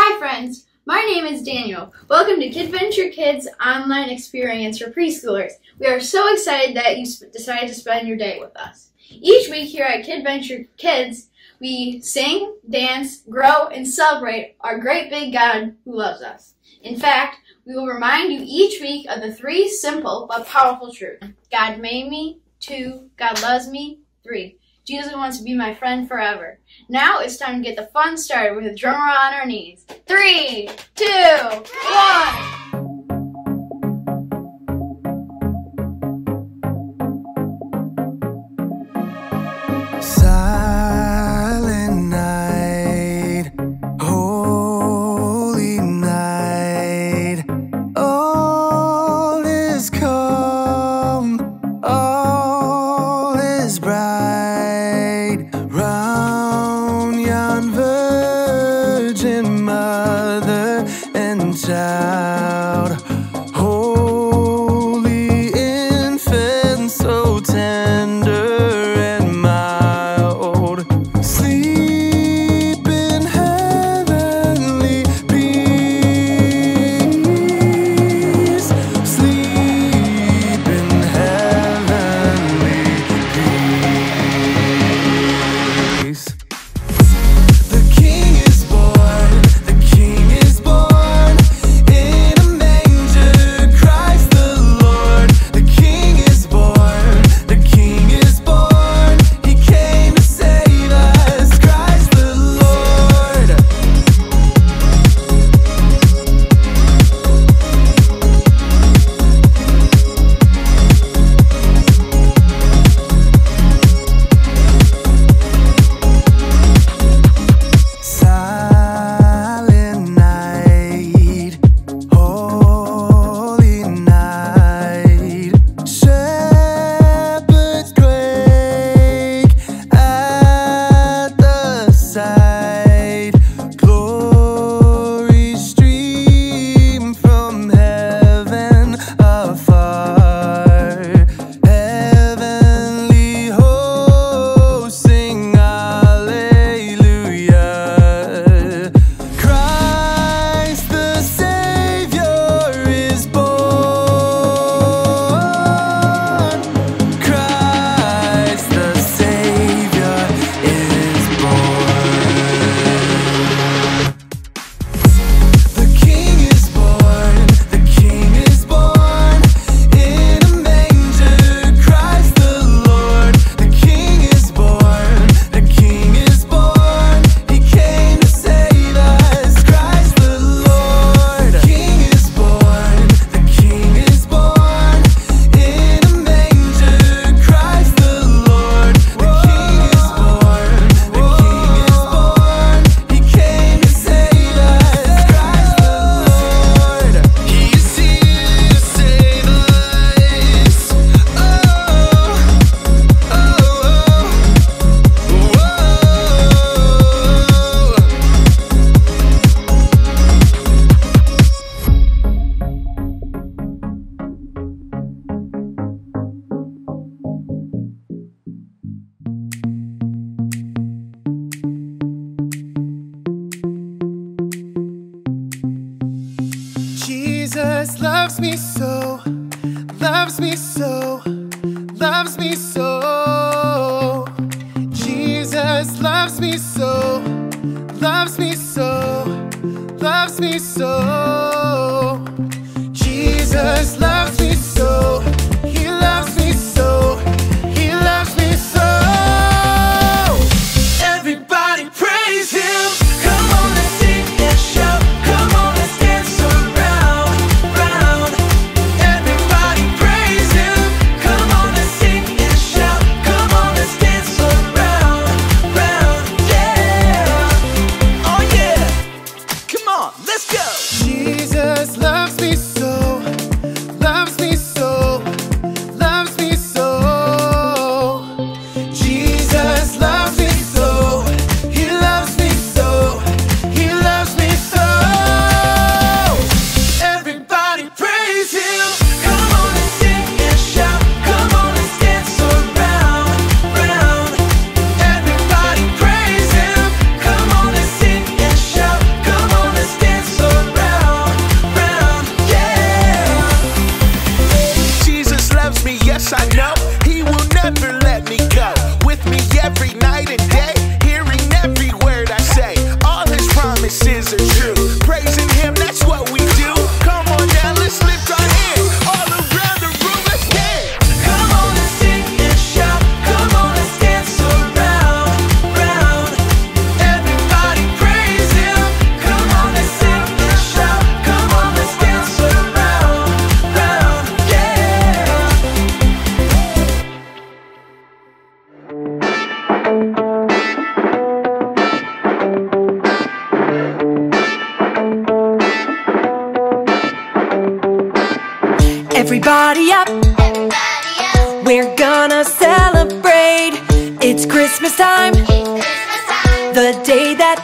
Hi friends, my name is Daniel. Welcome to KidVenture Kids online experience for preschoolers. We are so excited that you decided to spend your day with us. Each week here at KidVenture Kids, we sing, dance, grow, and celebrate our great big God who loves us. In fact, we will remind you each week of the three simple but powerful truths. God made me. Two, God loves me. Three, Jesus wants to be my friend forever. Now it's time to get the fun started with a drummer on our knees. Three, two, one.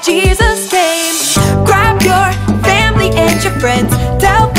Jesus came. Grab your family and your friends. Tell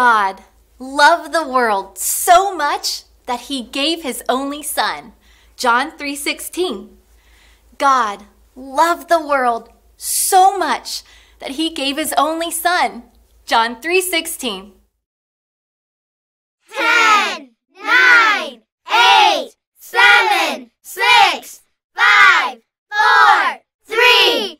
God loved the world so much that he gave his only son. John 3:16. God loved the world so much that he gave his only son. John 3:16. 10 9 8 7 6 5 4 3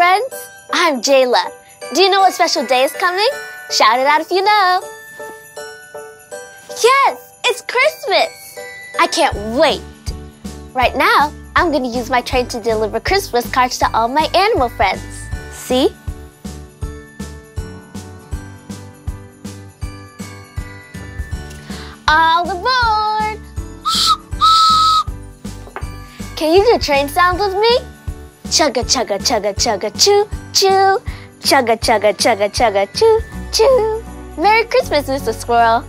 friends. I'm Jayla. Do you know what special day is coming? Shout it out if you know. Yes, it's Christmas. I can't wait. Right now, I'm going to use my train to deliver Christmas cards to all my animal friends. See? All aboard! Can you do train sounds with me? Chugga chugga chugga chugga choo choo. Chugga chugga chugga chugga choo choo. Merry Christmas, Mr. Squirrel.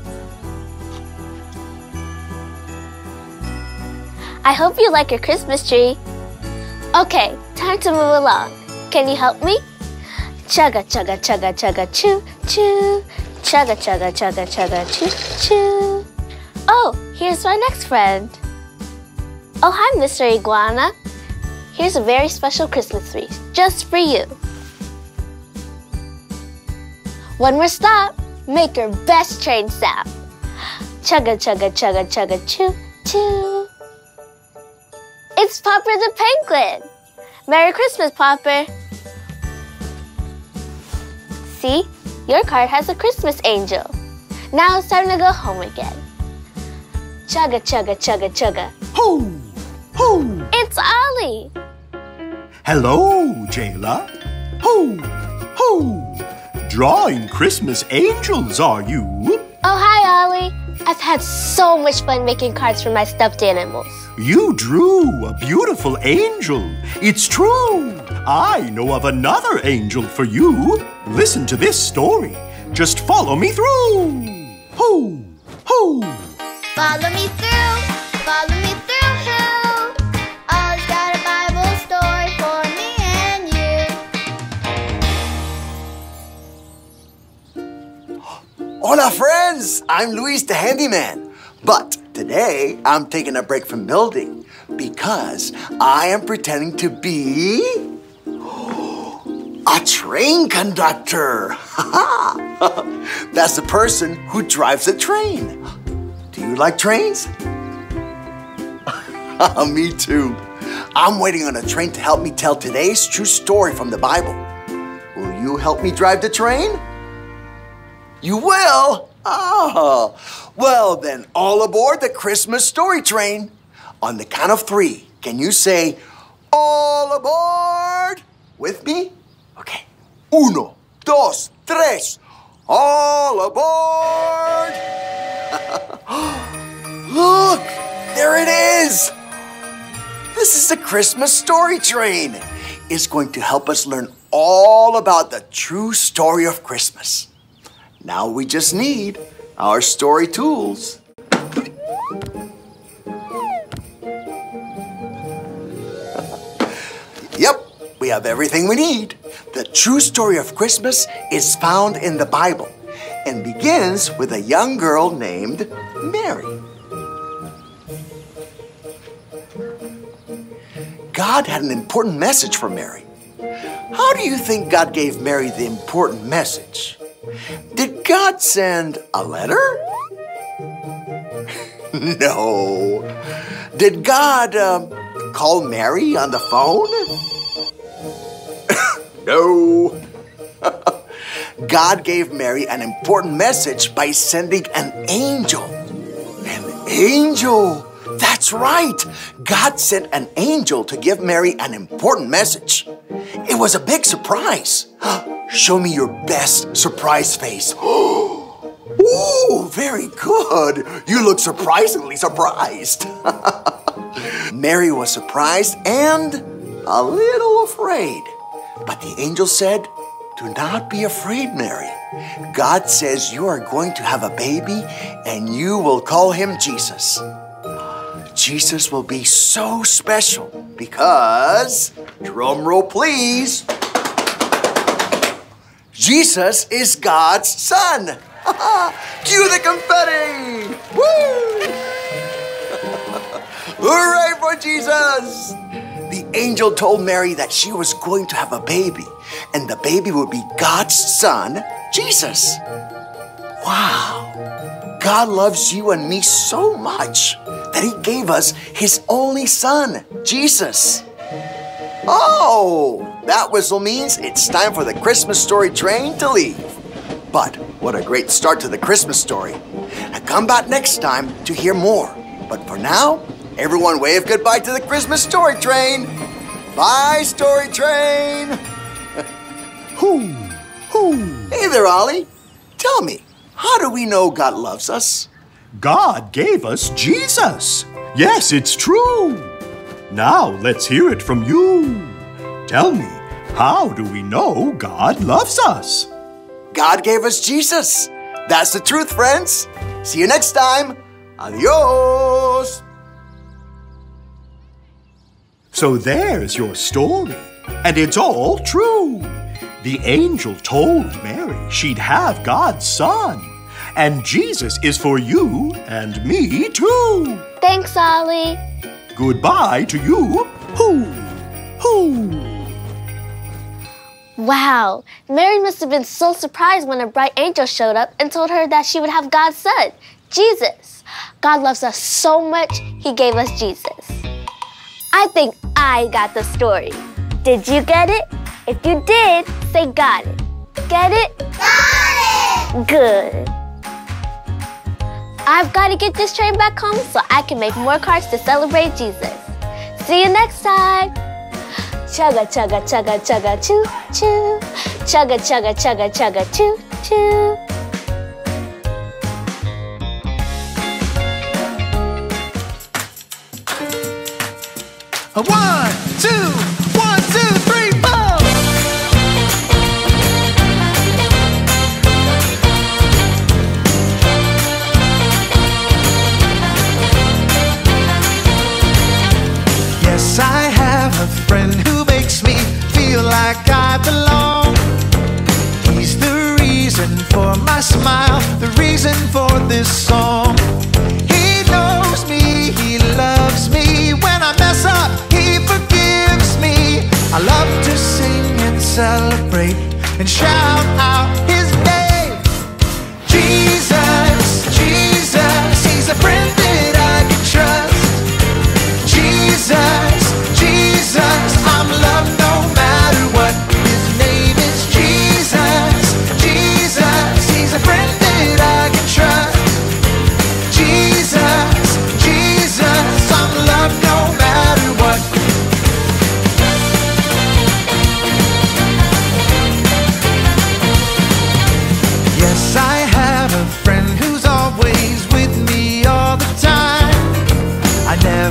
I hope you like your Christmas tree. Okay, time to move along. Can you help me? Chugga chugga chugga chugga choo choo. Chugga chugga chugga chugga choo choo. Oh, here's my next friend. Oh, hi, Mr. Iguana. Here's a very special Christmas tree just for you. One more stop. Make your best train sound. Chugga chugga chugga chugga choo choo. It's Popper the Penguin. Merry Christmas, Popper. See? Your card has a Christmas angel. Now it's time to go home again. Chugga, chugga, chugga, chugga. Ho! Ho! It's Ollie. Hello, Jayla. Ho! Ho! Drawing Christmas angels, are you? Oh, hi, Ollie. I've had so much fun making cards for my stuffed animals. You drew a beautiful angel. It's true. I know of another angel for you. Listen to this story. Just follow me through. Ho! Ho! Follow me through, follow me Hola, friends! I'm Luis the Handyman. But today I'm taking a break from building because I am pretending to be a train conductor. That's the person who drives a train. Do you like trains? me too. I'm waiting on a train to help me tell today's true story from the Bible. Will you help me drive the train? You will? Oh, well then, all aboard the Christmas story train. On the count of three, can you say, all aboard with me? Okay. Uno, dos, tres. All aboard! Look, there it is. This is the Christmas story train. It's going to help us learn all about the true story of Christmas. Now we just need our story tools. yep, we have everything we need. The true story of Christmas is found in the Bible and begins with a young girl named Mary. God had an important message for Mary. How do you think God gave Mary the important message? Did God send a letter? no. Did God um, call Mary on the phone? no. God gave Mary an important message by sending an angel. An angel. That's right. God sent an angel to give Mary an important message. It was a big surprise. Show me your best surprise face. Ooh, very good. You look surprisingly surprised. Mary was surprised and a little afraid. But the angel said, Do not be afraid, Mary. God says you are going to have a baby and you will call him Jesus. Jesus will be so special because, drum roll please, Jesus is God's son. Cue the confetti! Woo! Hooray for Jesus! The angel told Mary that she was going to have a baby, and the baby would be God's son, Jesus. Wow! God loves you and me so much that He gave us His only Son, Jesus. Oh, that whistle means it's time for the Christmas story train to leave. But what a great start to the Christmas story. Now come back next time to hear more. But for now, everyone wave goodbye to the Christmas story train. Bye, story train. Hoo! Hoo! Hey there, Ollie. Tell me, how do we know God loves us? God gave us Jesus. Yes, it's true. Now let's hear it from you. Tell me, how do we know God loves us? God gave us Jesus. That's the truth, friends. See you next time. Adios. So there's your story, and it's all true. The angel told Mary she'd have God's son, and Jesus is for you and me too. Thanks, Ollie. Goodbye to you. Hoo! Hoo! Wow, Mary must have been so surprised when a bright angel showed up and told her that she would have God's son, Jesus. God loves us so much, he gave us Jesus. I think I got the story. Did you get it? If you did, say got it. Get it? Got it! Good. I've got to get this train back home so I can make more cards to celebrate Jesus. See you next time chugga chugga chugga chugga choo choo. Chugga chugga chugga chugga choo choo. A one, two,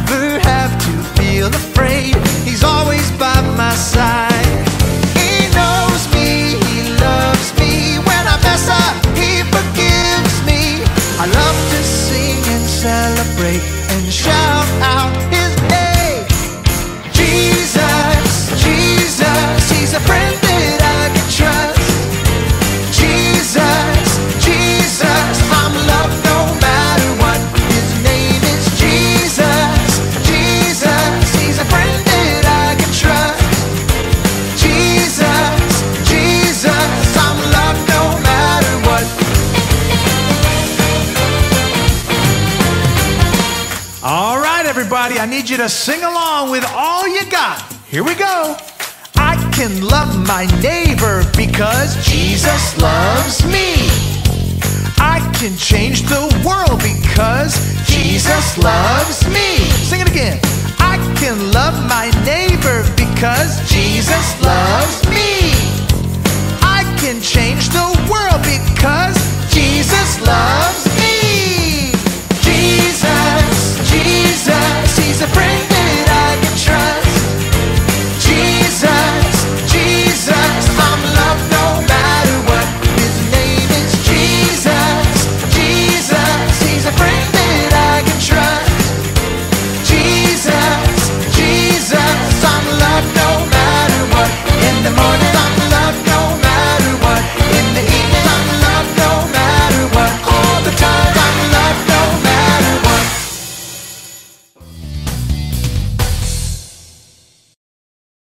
never have to feel afraid. He's always by my side. need you to sing along with all you got. Here we go. I can love my neighbor because Jesus loves me. I can change the world because Jesus loves me. Sing it again. I can love my neighbor because Jesus loves me. I can change the world because Jesus loves me.